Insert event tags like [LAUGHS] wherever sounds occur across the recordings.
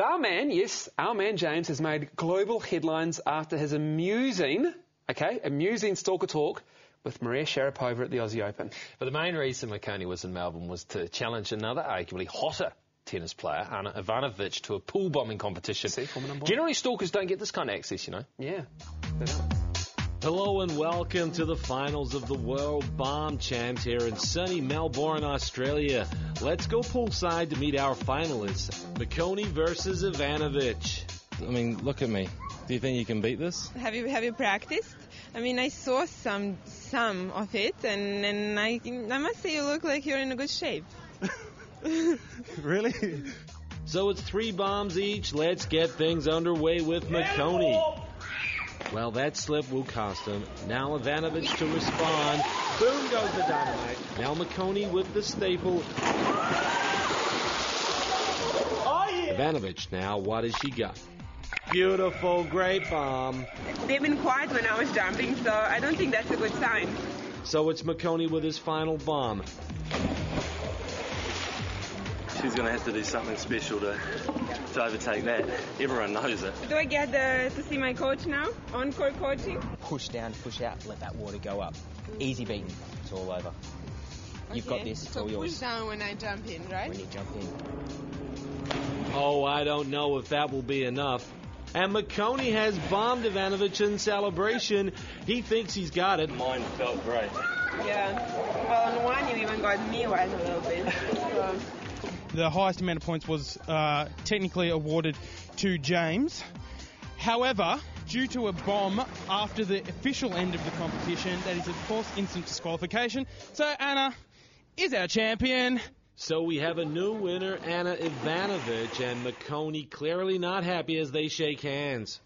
Our man, yes, our man James has made global headlines after his amusing, okay, amusing stalker talk with Maria Sharapova at the Aussie Open. But the main reason McOnie was in Melbourne was to challenge another arguably hotter tennis player, Ana Ivanovic, to a pool bombing competition. See, number. Generally, stalkers don't get this kind of access, you know. Yeah. they don't. Hello and welcome to the finals of the World Bomb Champs here in sunny Melbourne, Australia. Let's go poolside to meet our finalists, McOnie versus Ivanovic. I mean, look at me. Do you think you can beat this? Have you have you practiced? I mean, I saw some some of it, and and I I must say you look like you're in a good shape. [LAUGHS] Really? So it's three bombs each. Let's get things underway with McOnie. Well, that slip will cost him. Now Ivanovic to respond. Boom goes the dynamite. Now McOnie with the staple. Oh, Ivanovic now, what has she got? Beautiful, great bomb. They've been quiet when I was jumping, so I don't think that's a good sign. So it's McOnie with his final bomb. She's going to have to do something special to, to overtake that. Everyone knows it. Do I get the, to see my coach now? On-court coaching? push down, push out, let that water go up. Easy beaten. It's all over. You've got this. It's so all push down when I jump in, right? When you jump in. Oh, I don't know if that will be enough. And McOnie has bombed Ivanovic in celebration. He thinks he's got it. Mine felt great. Yeah. Well, on one you even got me one a little bit. [LAUGHS] So. The highest amount of points was uh, technically awarded to James. However, due to a bomb after the official end of the competition, that is, of course, instant disqualification. So Ana is our champion. So we have a new winner, Ana Ivanovic, and McOnie clearly not happy as they shake hands.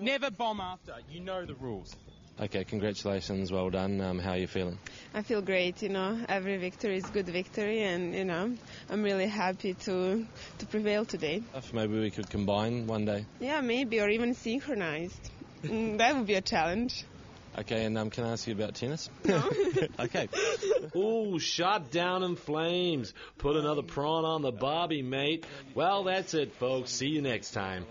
Never bomb after. You know the rules. Okay, congratulations. Well done. Um, how are you feeling? I feel great, you know. Every victory is good victory, and you know, I'm really happy to to prevail today. Maybe we could combine one day. Yeah, maybe, or even synchronized. [LAUGHS] Mm, that would be a challenge. Okay, and um, can I ask you about tennis? No. [LAUGHS] [LAUGHS] okay. Ooh, shot down in flames. Put another prawn on the bobby, mate. Well, that's it, folks. See you next time.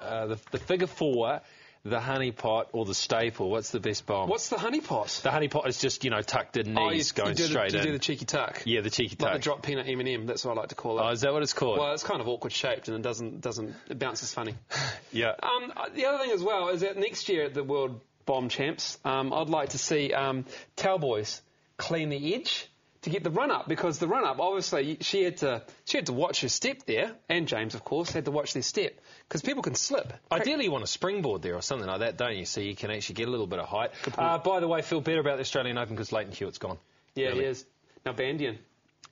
Uh, the, the figure four, the honey pot or the staple, what's the best bomb? What's the honeypot? the honey pot is just, you know, tucked in Oh, you, knees going you do straight the, you in. do the cheeky tuck. yeah, the cheeky Like tuck. the drop peanut M&M, that's what I like to call it. Oh, is that what it's called? well, it's kind of awkward shaped and it doesn't, doesn't, it bounces funny. [LAUGHS] yeah. Um, the other thing as well is that next year at the World Bomb Champs, um, I'd like to see um, Cowboys clean the edge to get the run up because the run up obviously she had to she had to watch her step there and James of course had to watch their step because people can slip. Ideally, you want a springboard there or something like that, don't you? So you can actually get a little bit of height. Uh, by the way, feel better about the Australian Open because Lleyton Hewitt's gone. Yeah, Really. he is. Now Bandian.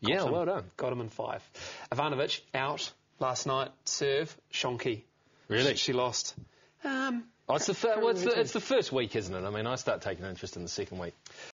Yeah, him. well done. Got him in five. Ivanovic out last night. Serve Shonky. Really? She, she lost. Um, Oh, it's the, well, it's, the, it's the first week, isn't it? I mean, I start taking interest in the second week.